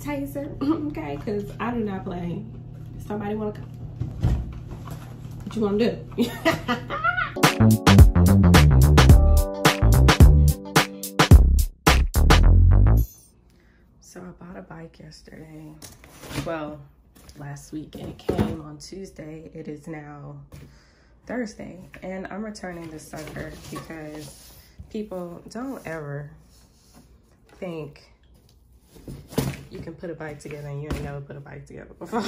taser, okay? Because I do not play. Somebody want to come? What you want to do? so I bought a bike yesterday. Well, last week and it came on Tuesday. It is now Thursday and I'm returning this sucker because people don't ever think you can put a bike together and you ain't never put a bike together before.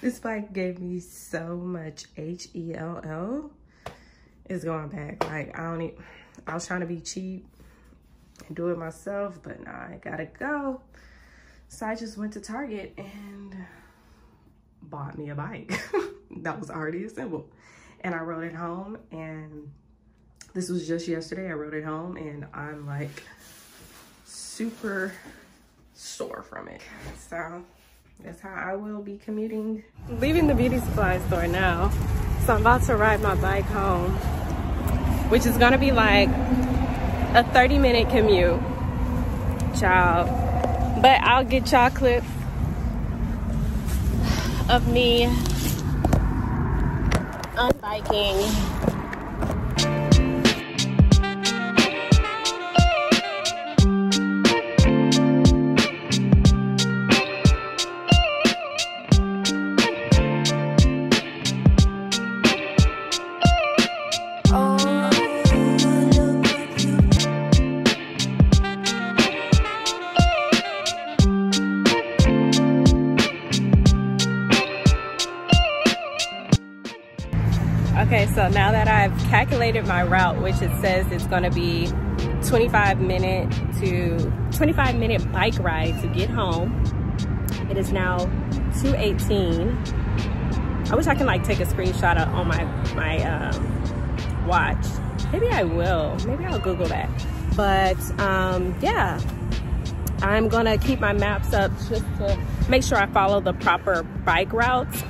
this bike gave me so much H-E-L-L. It's going back. Like, I don't need, I was trying to be cheap and do it myself, but nah, I gotta go. So I just went to Target and bought me a bike that was already assembled. And I rode it home and this was just yesterday. I rode it home and I'm like super sore from it. So that's how I will be commuting. Leaving the beauty supply store now. So I'm about to ride my bike home, which is gonna be like a 30 minute commute. Child. But I'll get y'all clip of me unbiking calculated my route, which it says it's gonna be 25 minute to 25 minute bike ride to get home. It is now 2.18. I wish I can like take a screenshot of, on my, my um, watch. Maybe I will, maybe I'll Google that. But um, yeah, I'm gonna keep my maps up just to make sure I follow the proper bike routes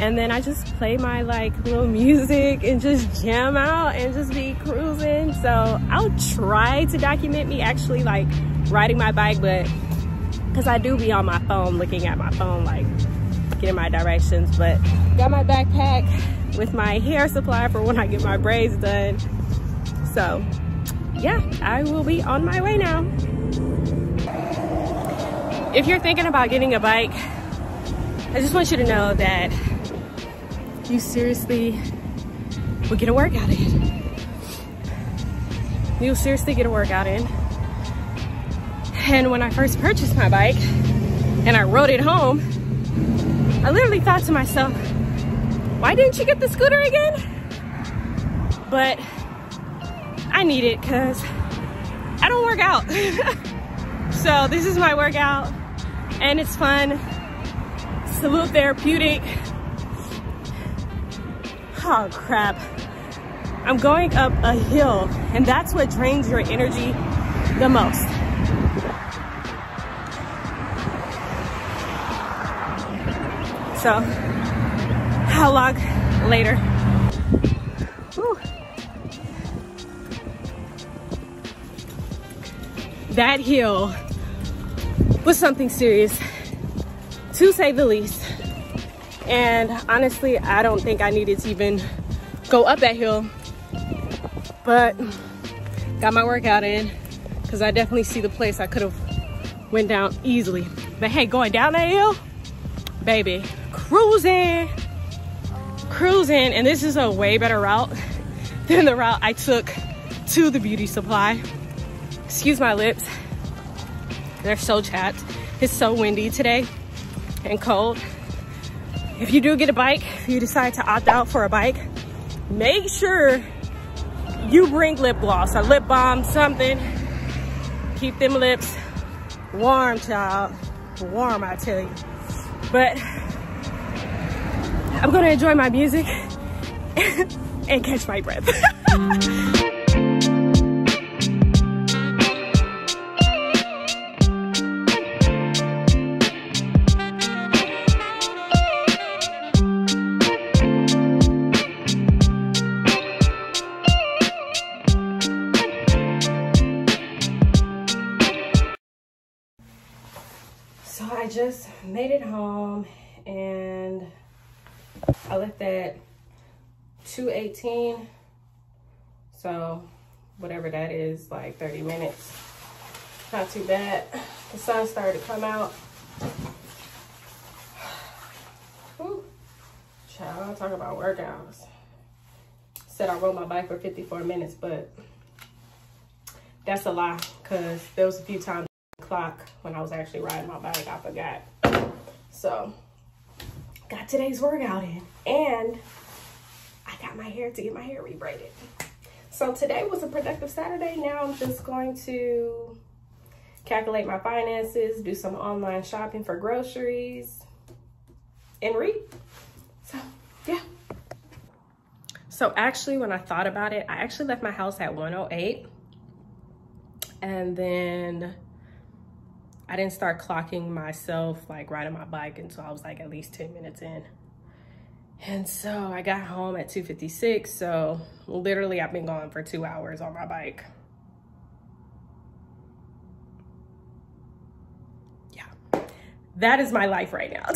and then I just play my like little music and just jam out and just be cruising. So I'll try to document me actually like riding my bike, but because I do be on my phone looking at my phone like getting my directions. But got my backpack with my hair supply for when I get my braids done. So yeah, I will be on my way now. If you're thinking about getting a bike, I just want you to know that you seriously will get a workout in. You'll seriously get a workout in. And when I first purchased my bike and I rode it home, I literally thought to myself, why didn't you get the scooter again? But I need it because I don't work out. so this is my workout and it's fun. It's a little therapeutic oh crap. I'm going up a hill and that's what drains your energy the most. So, how long later? Whew. That hill was something serious, to say the least. And honestly, I don't think I needed to even go up that hill. But got my workout in because I definitely see the place I could have went down easily. But hey, going down that hill, baby, cruising, cruising. And this is a way better route than the route I took to the beauty supply. Excuse my lips. They're so chapped. It's so windy today and cold if you do get a bike, if you decide to opt out for a bike, make sure you bring lip gloss, a lip balm, something. Keep them lips warm, child. Warm, I tell you. But I'm gonna enjoy my music and catch my breath. So I just made it home and I left at 218. So whatever that is, like 30 minutes. Not too bad. The sun started to come out. Whew. Child, talk about workouts. Said I rode my bike for 54 minutes, but that's a lie because there was a few times clock when I was actually riding my bike, I forgot. So got today's workout in and I got my hair to get my hair rebraided. So today was a productive Saturday. Now I'm just going to calculate my finances, do some online shopping for groceries, and read. So, yeah. So actually, when I thought about it, I actually left my house at 108. And then I didn't start clocking myself, like riding my bike until I was like at least 10 minutes in. And so I got home at 2.56. So literally I've been gone for two hours on my bike. Yeah, that is my life right now.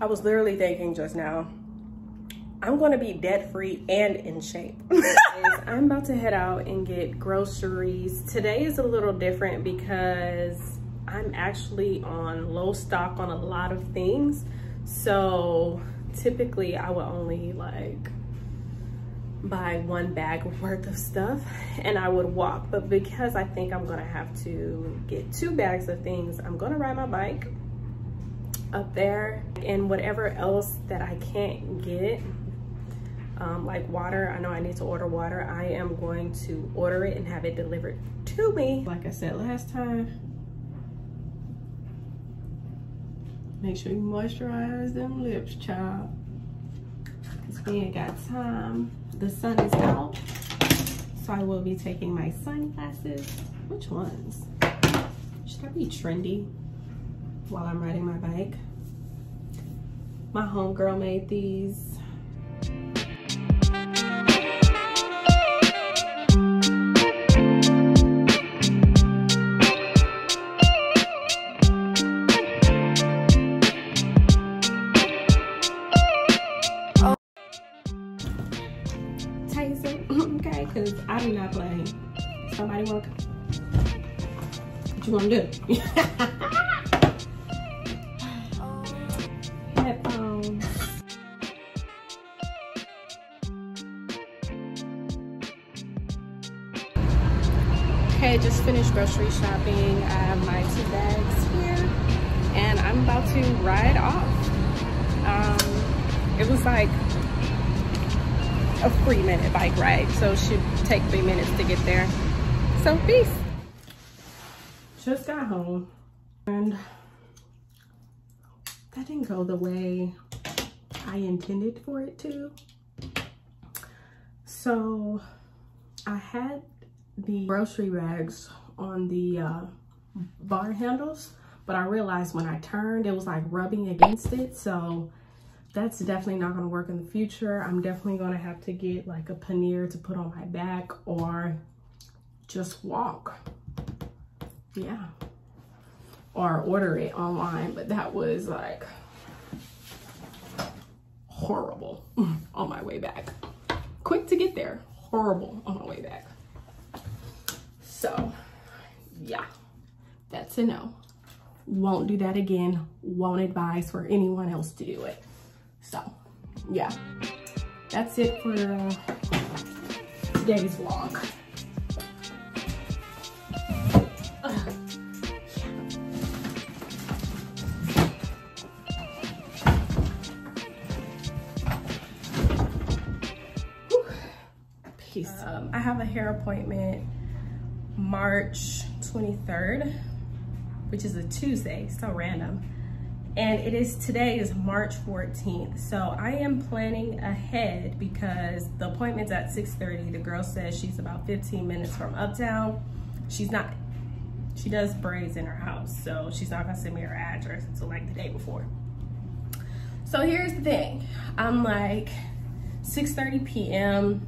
I was literally thinking just now, I'm gonna be debt free and in shape. I'm about to head out and get groceries. Today is a little different because I'm actually on low stock on a lot of things. So typically I would only like buy one bag worth of stuff and I would walk. But because I think I'm gonna have to get two bags of things, I'm gonna ride my bike up there and whatever else that I can't get um, like water. I know I need to order water. I am going to order it and have it delivered to me. Like I said last time, Make sure you moisturize them lips, child. Because we ain't got time. The sun is out. So I will be taking my sunglasses. Which ones? Should I be trendy while I'm riding my bike? My homegirl made these. Want What you gonna do? Headphones. Okay, just finished grocery shopping. I have my two bags here and I'm about to ride off. Um, it was like a three minute bike ride. So it should take three minutes to get there. Peace. Just got home and that didn't go the way I intended for it to. So I had the grocery bags on the uh, bar handles, but I realized when I turned, it was like rubbing against it. So that's definitely not going to work in the future. I'm definitely going to have to get like a pannier to put on my back or just walk. Yeah. Or order it online, but that was like horrible on my way back. Quick to get there, horrible on my way back. So, yeah, that's a no. Won't do that again. Won't advise for anyone else to do it. So yeah, that's it for uh, today's vlog. Peace. Um, I have a hair appointment March 23rd, which is a Tuesday, so random and it is today is March 14th. So I am planning ahead because the appointment's at 6.30. The girl says she's about 15 minutes from Uptown. She's not, she does braids in her house. So she's not gonna send me her address until like the day before. So here's the thing. I'm like 6.30 p.m.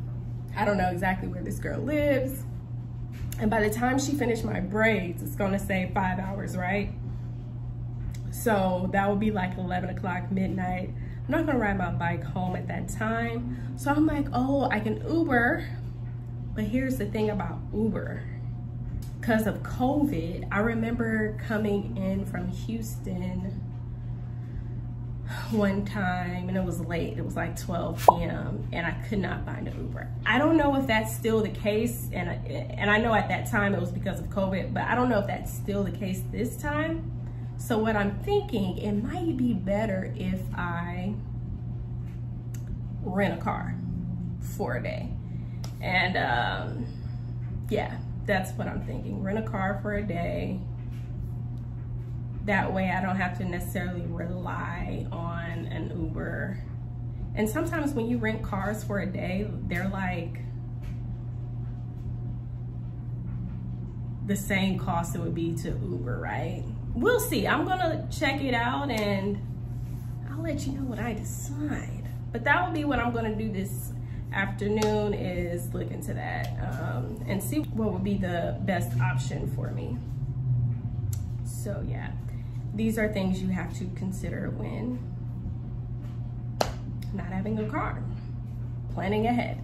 I don't know exactly where this girl lives. And by the time she finished my braids, it's gonna say five hours, right? So that would be like 11 o'clock midnight. I'm not gonna ride my bike home at that time. So I'm like, oh, I can Uber. But here's the thing about Uber. Because of COVID, I remember coming in from Houston one time and it was late. It was like 12 p.m. and I could not find an Uber. I don't know if that's still the case. And, and I know at that time it was because of COVID, but I don't know if that's still the case this time. So what I'm thinking, it might be better if I rent a car for a day. And um, yeah, that's what I'm thinking. Rent a car for a day. That way I don't have to necessarily rely on an Uber. And sometimes when you rent cars for a day, they're like the same cost it would be to Uber, right? we'll see. I'm gonna check it out and I'll let you know what I decide. But that will be what I'm gonna do this afternoon is look into that um, and see what would be the best option for me. So yeah, these are things you have to consider when not having a car, planning ahead.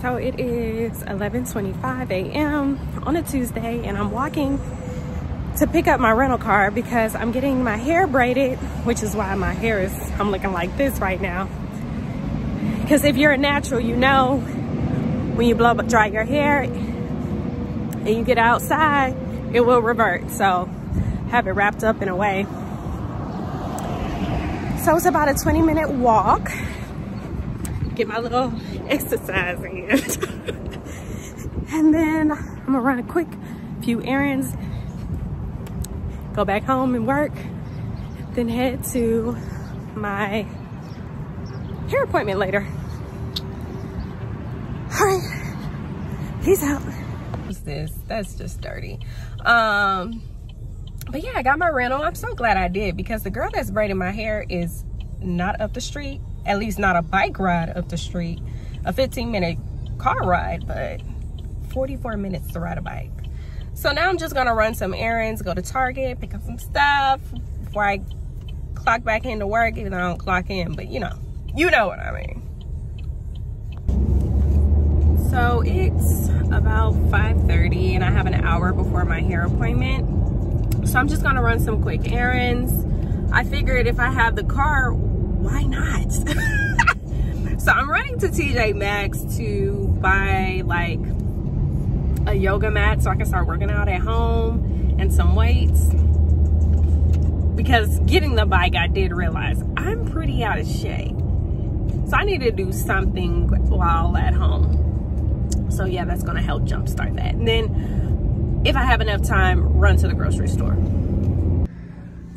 So it is 11.25 a.m. on a Tuesday and I'm walking to pick up my rental car because I'm getting my hair braided, which is why my hair is, I'm looking like this right now. Because if you're a natural, you know when you blow dry your hair and you get outside, it will revert. So have it wrapped up in a way. So it's about a 20 minute walk get my little exercise in. and then I'm gonna run a quick few errands, go back home and work, then head to my hair appointment later. All right, peace out. What's this, that's just dirty. Um, but yeah, I got my rental. I'm so glad I did because the girl that's braiding my hair is not up the street at least not a bike ride up the street a 15 minute car ride but 44 minutes to ride a bike so now i'm just gonna run some errands go to target pick up some stuff before i clock back into work even though i don't clock in but you know you know what i mean. So it's about 5:30, and i have an hour before my hair appointment. So i'm just gonna run some quick errands. I figured if i have the car why not? so I'm running to TJ Maxx to buy like a yoga mat so I can start working out at home and some weights. Because getting the bike, I did realize I'm pretty out of shape. So I need to do something while at home. So yeah, that's gonna help jumpstart that. And then if I have enough time, run to the grocery store.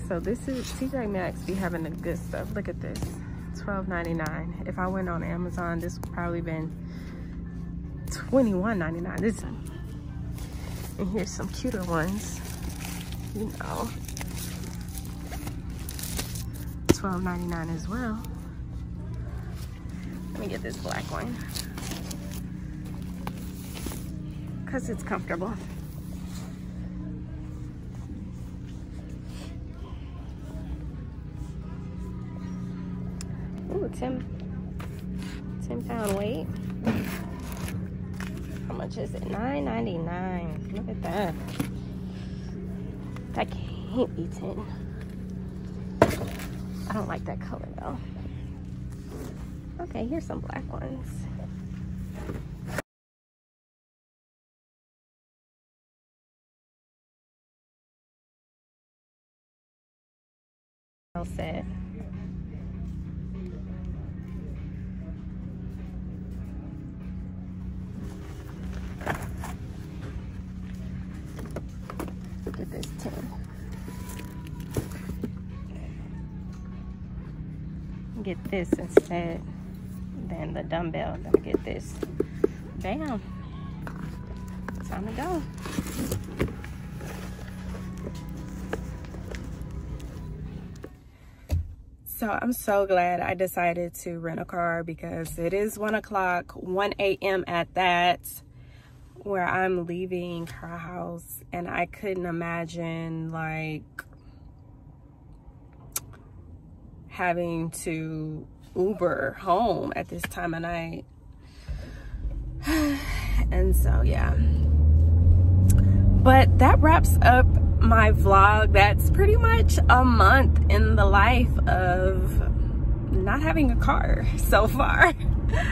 So this is TJ Maxx be having the good stuff. Look at this, $12.99. If I went on Amazon, this would probably been $21.99. This and here's some cuter ones, you know. $12.99 as well. Let me get this black one. Cause it's comfortable. Ooh, 10, 10 pound weight. Much is it? $9.99. Look at that. That can't be 10. I don't like that color though. Okay, here's some black ones. Get this instead than the dumbbell. Me get this. Bam. Time to go. So I'm so glad I decided to rent a car because it is one o'clock, 1 a.m. at that, where I'm leaving her house and I couldn't imagine like having to Uber home at this time of night. and so yeah. But that wraps up my vlog that's pretty much a month in the life of not having a car so far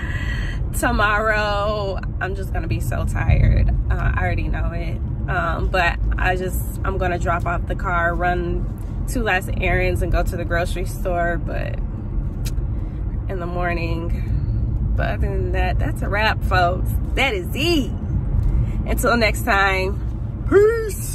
tomorrow i'm just gonna be so tired. Uh, i already know it. Um, but i just i'm gonna drop off the car run two last errands and go to the grocery store but in the morning. But other than that that's a wrap folks. That is it. Until next time peace